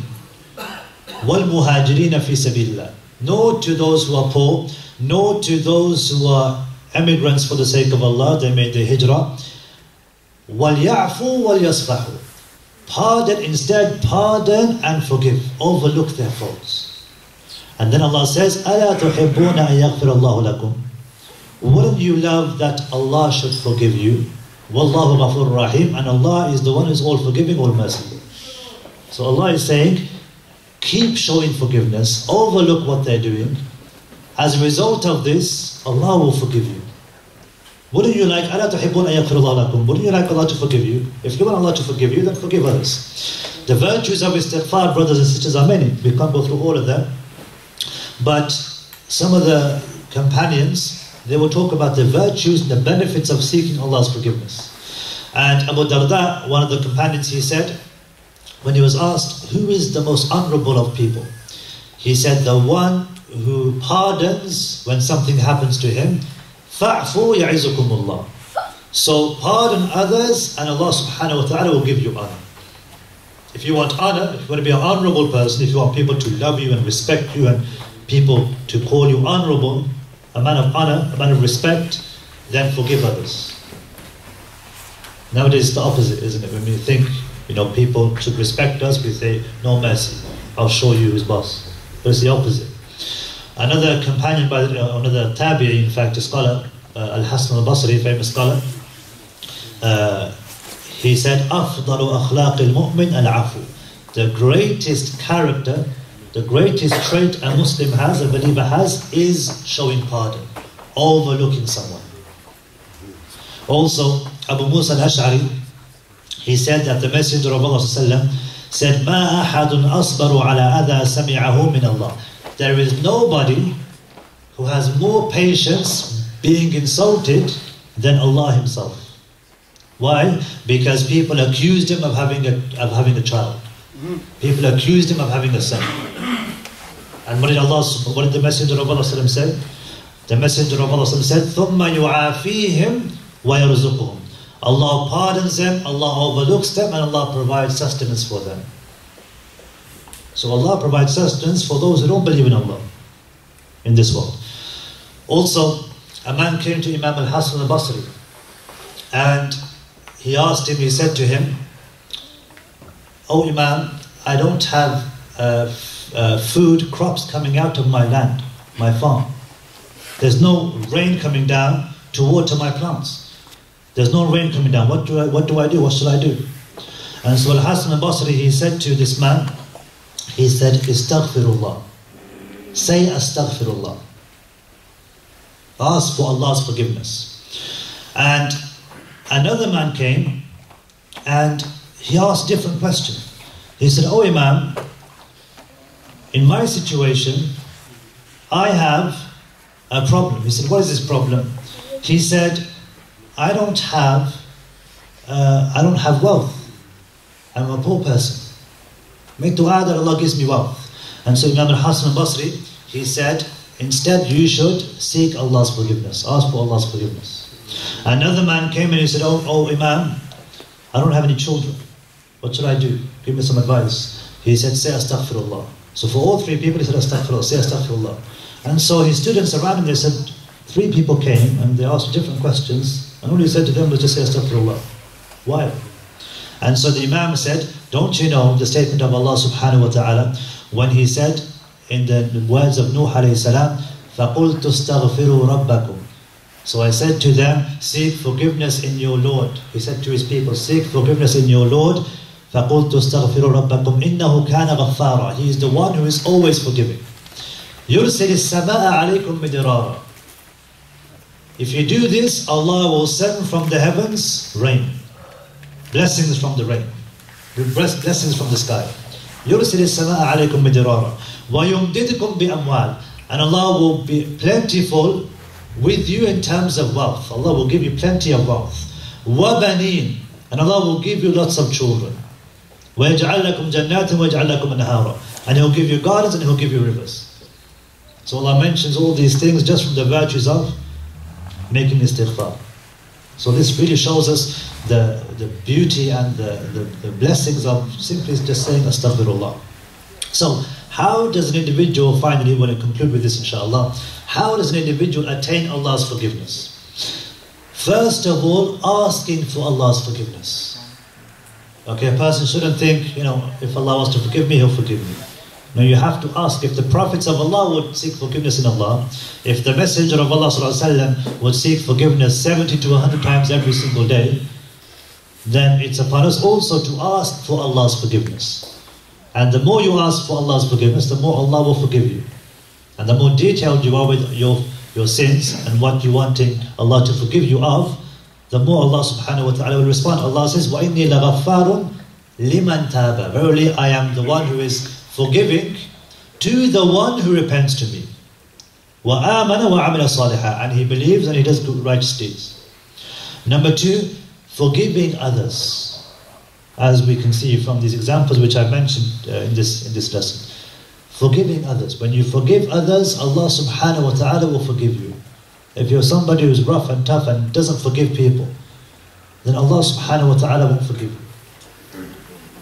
S1: وَالْمُهَاجِرِينَ فِي سَبِيلِ اللَّهِ Nor to those who are poor, nor to those who are emigrants for the sake of Allah, they made the hijrah. وَلْيَعْفُوا وَلْيَصْفَحُوا Pardon, instead pardon and forgive. Overlook their faults. And then Allah says, أَلَا تُحِبُّونَ أَن يَغْفِرَ اللَّهُ لَكُمْ Wouldn't you love that Allah should forgive you? Wallahu ghafur rahim. And Allah is the one who is all forgiving, all merciful. So Allah is saying, keep showing forgiveness, overlook what they're doing. as a result of this, Allah will forgive you. Wouldn't you like Allah? Wouldn't you like Allah to forgive you? If you want Allah to forgive you, then forgive others. The virtues of istighfar, brothers and sisters, are many. We can't go through all of them. But some of the companions, they will talk about the virtues and the benefits of seeking Allah's forgiveness. And Abu Darda, one of the companions, he said, when he was asked, who is the most honorable of people? He said, the one who pardons when something happens to him فَعْفُوا يَعِزُكُمُ اللَّهِ So pardon others and Allah subhanahu wa ta'ala will give you honor. If you want honor, if you want to be an honorable person, if you want people to love you and respect you and people to call you honorable, a man of honor, a man of respect, then forgive others. Nowadays it's the opposite, isn't it? When we think, you know, people should respect us, we say, no mercy, I'll show you who's boss. But it's the opposite. Another companion, by the, uh, another tabi'i, in fact, a scholar, uh, Al-Hasan al-Basri, famous scholar, uh, he said, أفضل أخلاق المؤمن العفو. The greatest character, the greatest trait a Muslim has, a believer has, is showing pardon, overlooking someone. Also, Abu Musa al-Ash'ari, he said that the Messenger of Allah said, ما أحد أصبر على أذى سمعه من الله. There is nobody who has more patience being insulted than Allah Himself. Why? Because people accused him of having a, of having a child. People accused him of having a son. And what did Allah, what did the Messenger of Allah say? The Messenger of Allah said, ثُمَّ يُعَافِيهِمْ وَيَرْزُقُهُمْ Allah pardons them, Allah overlooks them, and Allah provides sustenance for them. So Allah provides sustenance for those who don't believe in Allah in this world. Also, a man came to Imam al-Hasan al-Basri and he asked him, he said to him, Oh Imam, I don't have uh, uh, food, crops coming out of my land, my farm. There's no rain coming down to water my plants. There's no rain coming down. What do I, what do I do? What should I do? And so Al-Hasan al-Basri, he said to this man, he said, Istaghfirullah. Say Astaghfirullah. Ask for Allah's forgiveness. And another man came and he asked different question. He said, Oh Imam, in my situation, I have a problem. He said, What is this problem? He said, I don't have uh, I don't have wealth. I'm a poor person. Make dua that Allah gives me wealth. And so Imam al-Hasan al-Basri, he said, instead you should seek Allah's forgiveness. Ask for Allah's forgiveness. Another man came and he said, oh, oh Imam, I don't have any children. What should I do? Give me some advice. He said, say astaghfirullah. So for all three people, he said astaghfirullah, say astaghfirullah. And so his students around him, they said, three people came and they asked different questions. And all he said to them was just say astaghfirullah. Why? And so the Imam said, don't you know the statement of Allah subhanahu wa ta'ala when he said in the words of Nuh alayhi salam, فَقُلْتُ اسْتَغْفِرُوا رَبَّكُمْ So I said to them, seek forgiveness in your Lord. He said to his people, seek forgiveness in your Lord. فَقُلْتُ اسْتَغْفِرُوا رَبَّكُمْ إِنَّهُ كَانَ غَفَّارًا He is the one who is always forgiving. يُرْسِلِ السَّمَاءَ عَلَيْكُمْ مِدْرَارًا If you do this, Allah will send from the heavens rain. Blessings from the rain blessings from the sky. يرسل السماء عليكم مدرارا ويمددكم بأموال and Allah will be plentiful with you in terms of wealth. Allah will give you plenty of wealth. وَبَنِينَ And Allah will give you lots of children. وَيَجْعَلْ لَكُمْ جَنَّاتٍ وَيَجْعَلْ لَكُمْ أَنْهَارًا And He'll give you gardens and He'll give you rivers. So Allah mentions all these things just from the virtues of making istighfar. So this really shows us the, the beauty and the, the, the blessings of simply just saying astaghfirullah. So how does an individual, finally, when I conclude with this inshallah, how does an individual attain Allah's forgiveness? First of all, asking for Allah's forgiveness. Okay, a person shouldn't think, you know, if Allah wants to forgive me, He'll forgive me. No, you have to ask if the prophets of Allah would seek forgiveness in Allah, if the Messenger of Allah وسلم, would seek forgiveness 70 to 100 times every single day, then it's upon us also to ask for Allah's forgiveness. And the more you ask for Allah's forgiveness, the more Allah will forgive you. And the more detailed you are with your, your sins and what you're wanting Allah to forgive you of, the more Allah subhanahu wa ta'ala will respond. Allah says, وَإِنِّي لَغَفَّارٌ لِمَنْ تَابَ Verily, I am the one who is forgiving to the one who repents to me. وَآمَنَ وَعَمِلَ صَالِحًا And he believes and he does good righteous deeds. Number two, forgiving others as we can see from these examples which I've mentioned uh, in, this, in this lesson. Forgiving others. When you forgive others, Allah subhanahu wa ta'ala will forgive you. If you're somebody who's rough and tough and doesn't forgive people, then Allah subhanahu wa ta'ala won't forgive you.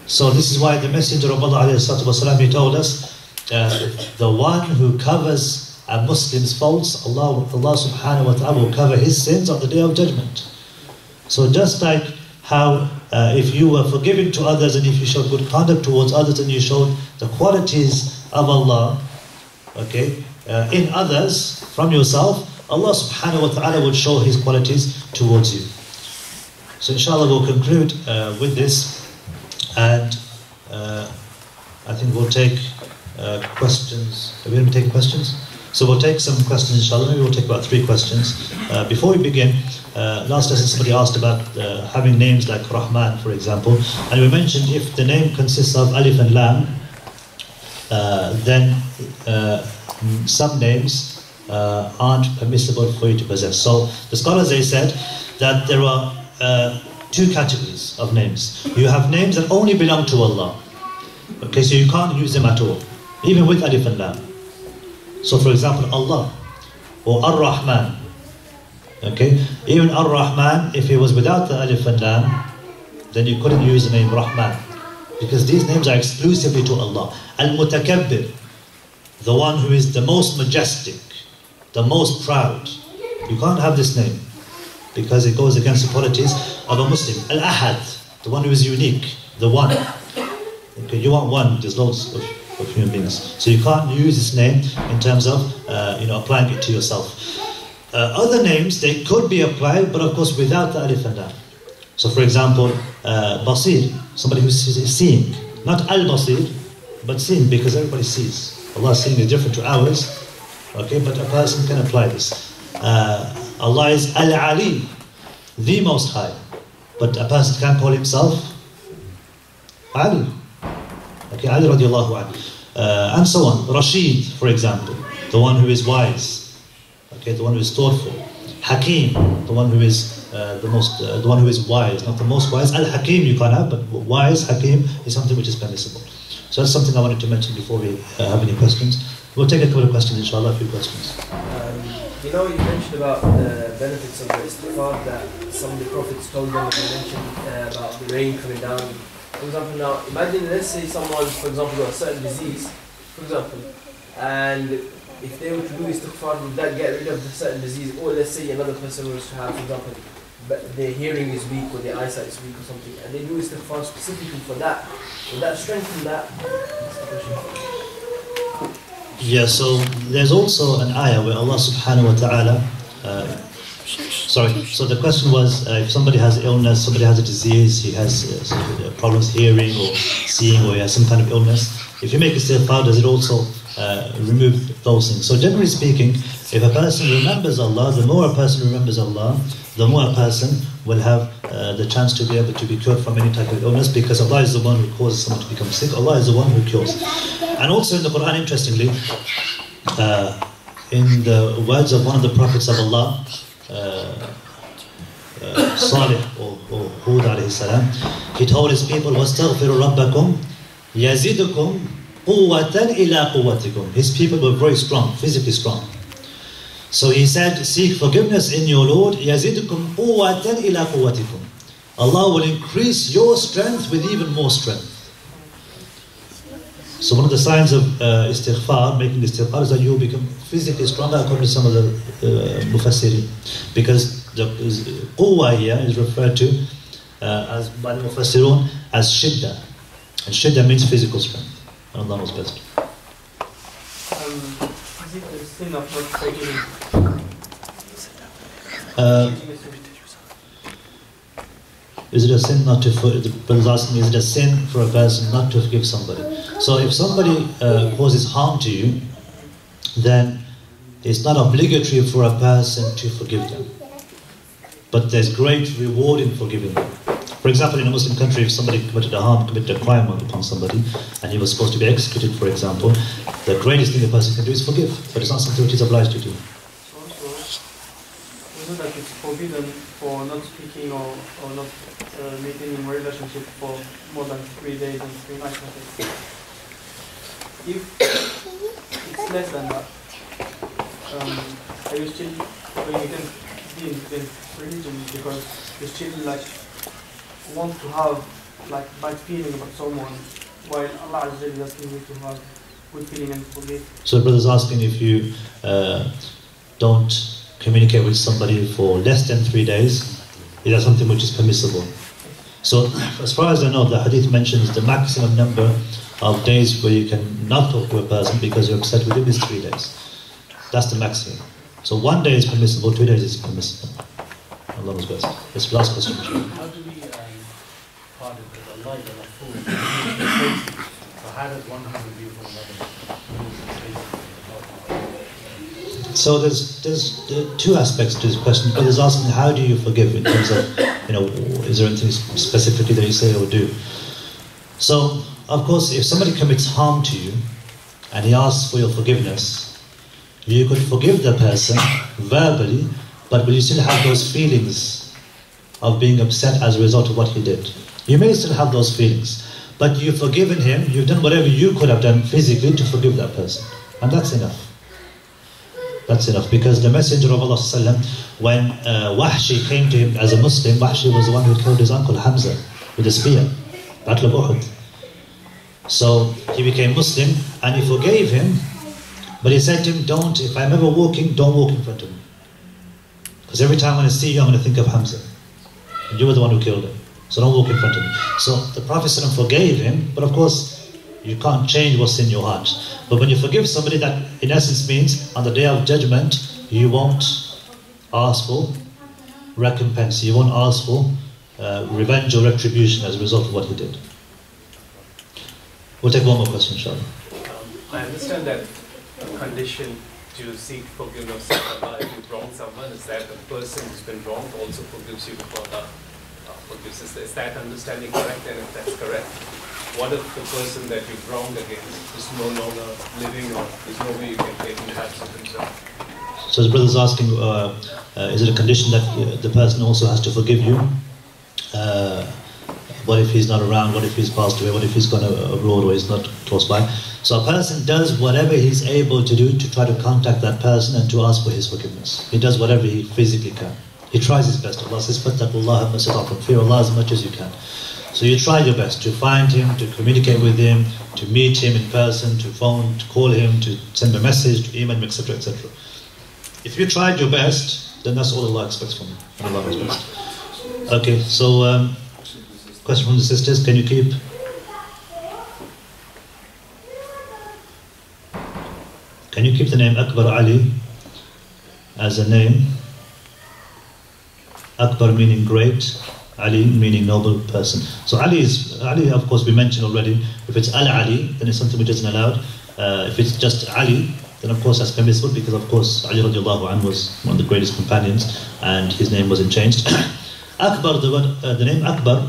S1: So this is why the Messenger of Allah والسلام, he told us, uh, the one who covers a Muslim's faults, Allah, Allah subhanahu wa ta'ala will cover his sins on the day of judgment. So just like how uh, if you were forgiving to others and if you showed good conduct towards others and you showed the qualities of Allah, okay, uh, in others from yourself, Allah subhanahu wa ta'ala will show His qualities towards you. So inshallah we'll conclude uh, with this and uh, I think we'll take uh, questions. Are we going to take questions? So we'll take some questions inshallah, maybe we'll take about three questions. Uh, before we begin, uh, last lesson somebody asked about uh, having names like Rahman, for example, and we mentioned if the name consists of Alif and Lam, uh, then uh, some names uh, aren't permissible for you to possess. So the scholars they said that there are two categories of names. You have names that only belong to Allah. Okay, so you can't use them at all, even with Alif and Lam. So for example, Allah or Ar-Rahman. Okay, even Ar-Rahman, if he was without the Alif and Lam, then you couldn't use the name Rahman. Because these names are exclusively to Allah. Al-Mutakabbir, the one who is the most majestic, the most proud. You can't have this name because it goes against the qualities of a Muslim. Al-Ahad, the one who is unique, the one. Okay, you want one, there's loads of of human beings. So you can't use this name in terms of uh, you know applying it to yourself. Uh, other names they could be applied, but of course without the alif and lam. So for example, uh, basir, somebody who's seeing, not al basir, but seeing because everybody sees. Allah's seeing is different to ours, okay? But a person can apply this. Uh, Allah is al ali, the Most High, but a person can call himself Ali. Okay, Ali radiallahu anhu. Uh, and so on. Rashid, for example, the one who is wise. Okay, the one who is thoughtful. Hakim, the one who is uh, the most, uh, the one who is wise, not the most wise. Al Hakim you can't have, but wise Hakim is something which is permissible. So that's something I wanted to mention before we uh, have any questions. We'll take a couple of questions, inshallah, a few questions.
S2: Um, you know, you mentioned about the benefits of the istighfar that some of the prophets told them, you mentioned uh, about the rain coming down for example, now imagine let's say someone, for example, got a certain disease, for example, and if they were to do istighfar, would that get rid of the certain disease? Or let's say another person was to have, for example, but their hearing is weak or their eyesight is weak or something, and they do istighfar specifically for that. Would that strengthen that?
S1: Yeah, so there's also an ayah where Allah subhanahu wa ta'ala uh, Sorry. So the question was, uh, if somebody has illness, somebody has a disease, he has uh, problems hearing or seeing, or he has some kind of illness. If you make a istighfar, does it also uh, remove those things? So generally speaking, if a person remembers Allah, the more a person remembers Allah, the more a person will have uh, the chance to be able to be cured from any type of illness because Allah is the one who causes someone to become sick. Allah is the one who cures. And also in the Quran, interestingly, uh, in the words of one of the prophets of Allah, uh, uh, Salih or, or Hud alayhi salam, he told his people, وَاسْتَغْفِرُوا رَبَّكُمْ يَزِدُكُمْ قُوَّةً إِلَىٰ قُوَّتِكُمْ His people were very strong, physically strong. So he said, seek forgiveness in your Lord, يَزِدُكُمْ قُوَّةً إِلَىٰ قُوَّتِكُمْ Allah will increase your strength with even more strength. So one of the signs of uh, istighfar, making istighfar, is that you become physically stronger according to some of the uh, mufassirin. Because the quwwa here is referred to uh, as by the mufassirun as shidda. And shidda means physical strength. And Allah knows best.
S3: Um, is it the sin of not forgiving?
S1: Uh, is it a sin not to forgive? The brother's asking, is it a sin for a person not to forgive somebody? So if somebody uh, causes harm to you, then it's not obligatory for a person to forgive them. But there's great reward in forgiving them. For example, in a Muslim country, if somebody committed a harm, committed a crime upon somebody, and he was supposed to be executed, for example, the greatest thing a person can do is forgive. But it's not something which is obliged to do.
S3: Also, is it that it's forbidden for not speaking or, or not uh, a relationship for more than three days and three nights? If it's less than that, um, are you still going against being against religion because you still like want to have like bad feeling about someone while Allah is asking you to have good feeling and forgive?
S1: So the brother's asking if you uh, don't communicate with somebody for less than three days, is that something which is permissible? So as far as I know, the hadith mentions the maximum number of days where you can not talk to a person because you're upset with him is three days. That's the maximum. So one day is permissible, two days is permissible. Allah knows best. This is the last question.
S4: How do we um, pardon that Allah is a fool? So how does one have a view from another?
S1: So there's there's there two aspects to this question. Brother's asking how do you forgive in terms of you know is there anything specifically that you say or do? So of course, if somebody commits harm to you and he asks for your forgiveness, you could forgive the person verbally, but will you still have those feelings of being upset as a result of what he did? You may still have those feelings, but you've forgiven him. You've done whatever you could have done physically to forgive that person, and that's enough. That's enough because the Messenger of Allah when uh, Wahshi came to him as a Muslim, Wahshi was the one who killed his uncle Hamza with a spear, Battle of Uhud. So he became Muslim and he forgave him, but he said to him, Don't, if I'm ever walking, don't walk in front of me. Because every time when I see you, I'm going to think of Hamza. And you were the one who killed him. So don't walk in front of me. So the Prophet forgave him, but of course, you can't change what's in your heart. But when you forgive somebody, that in essence means on the day of judgment, you won't ask for recompense. You won't ask for uh, revenge or retribution as a result of what he did. We'll take one more question, inshallah.
S5: Um, I understand that a condition to seek forgiveness if you've wronged someone is that the person who's been wronged also forgives you before Allah uh, forgives. Is, is that understanding correct? And if that's correct, what if the person that you've wronged against is no longer living or there's no way you can get in touch with himself?
S1: So the brother's asking, uh, uh, is it a condition that uh, the person also has to forgive you? What if he's not around? What if he's passed away? What if he's gone abroad or he's not close by? So a person does whatever he's able to do to try to contact that person and to ask for his forgiveness. He does whatever he physically can. He tries his best. Allah says, Fattakullah masataqum. Fear Allah as much as you can. So you try your best to find him, to communicate with him, to meet him in person, to phone, to call him, to send a message, to email etc., etc. If you tried your best, then that's all Allah expects from you. Allah expects. Okay, so um, question from the sisters: Can you keep? Can you keep the name Akbar Ali as a name? Akbar meaning great, Ali meaning noble person. So Ali is Ali, of course, we mentioned already. If it's Al Ali, then it's something which isn't allowed. Uh, if it's just Ali, then of course that's permissible because of course Ali radiallahu anh was one of the greatest companions and his name wasn't changed. <coughs> Akbar, the, word, uh, the name Akbar,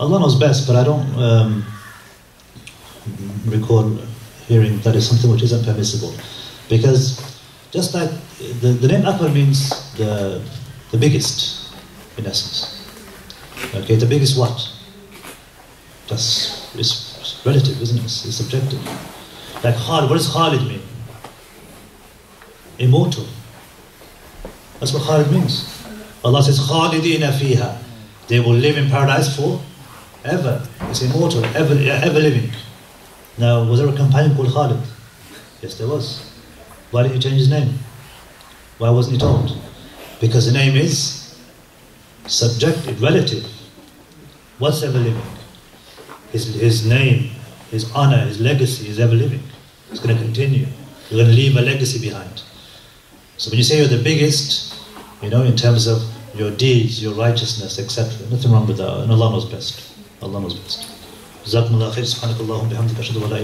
S1: Allah knows best, but I don't um, recall hearing that is something which isn't permissible. Because Just like the, the name Akbar means the, the biggest, in essence. Okay, the biggest what? Just, it's relative, isn't it? It's, it's subjective. Like Khalid, what does Khalid mean? Immortal. That's what Khalid means. Allah says, Khalidina fiha. They will live in paradise for ever. It's immortal, ever, ever living. Now, was there a companion called Khalid? Yes, there was. Why didn't he change his name? Why wasn't he told? Because the name is subjective, relative. What's ever living? His, his name, his honor, his legacy is ever living. It's going to continue. You're going to leave a legacy behind. So when you say you're the biggest, you know, in terms of your deeds, your righteousness, etc., nothing wrong with that. And Allah knows best. Knows best. جزاكم الله خير سبحانك اللهم وبحمدك أشهد أن لا إله